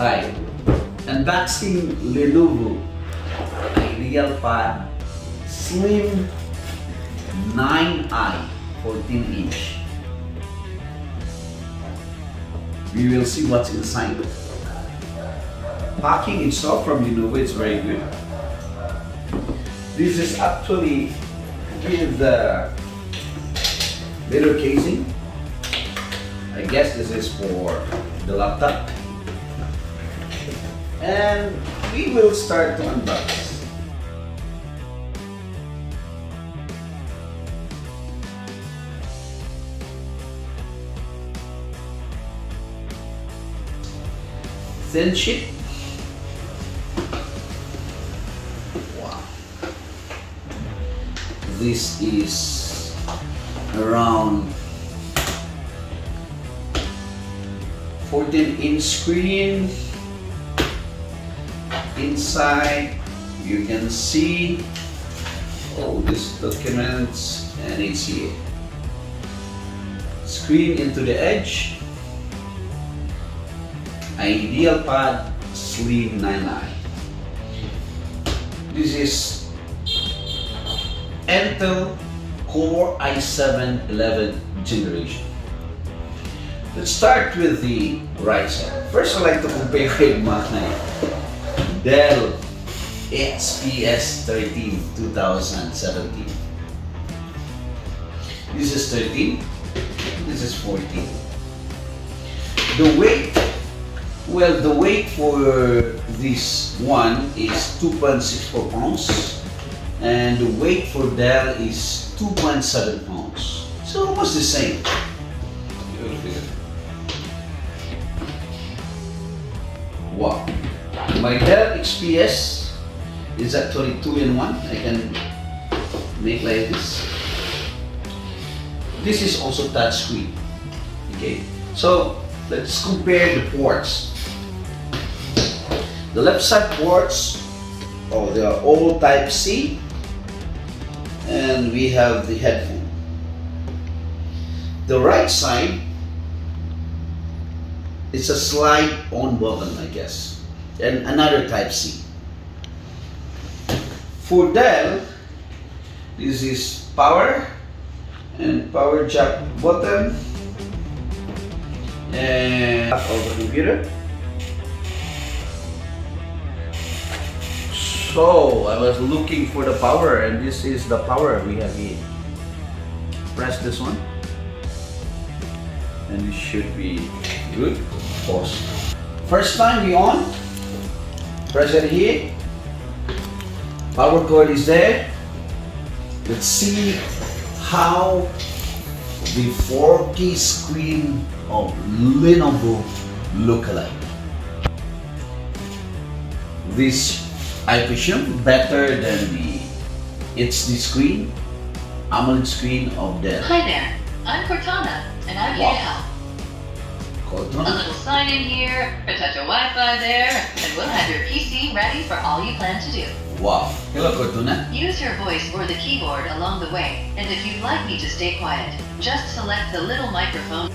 Hi, unboxing Lenovo IdeaPad Slim 9i 14 inch. We will see what's inside. Packing itself from Lenovo is very good. This is actually with the little casing. I guess this is for the laptop. And we will start to unbox. Thin sheet. Wow. This is around 14 inch screen inside you can see oh, all these documents and it's here. Screen into the edge. IdeaPad Slim 99 this is Intel Core i7 11 generation. Let's start with the right side. First, I'd like to compare with my Dell XPS 13 2017. This is 13, this is 14. The weight, well, the weight for this one is 2.64 pounds, and the weight for Dell is 2.7 pounds. So almost the same. Wow. My Dell XPS is actually two in one. I can make like this. This is also touch screen. Okay. So let's compare the ports. The left side ports, oh, they are all Type C, and we have the headphone. The right side it's a slide on button, I guess. And another type C. For Dell, this is power and power jack button and of the computer. So I was looking for the power and this is the power we have here. Press this one and it should be good. Pause. First time we on, press it here. Power cord is there. Let's see how the 4K screen of Lenovo look like. This, I presume, better than the it's the screen, AMOLED screen of Dell. Hi there, I'm Cortana, and I'm here Wow. to help. A little sign in here, a touch of Wi-Fi there, and we'll have your PC ready for all you plan to do. Wow. Hello, Cortana. Use your voice or the keyboard along the way, and if you'd like me to stay quiet, just select the little microphone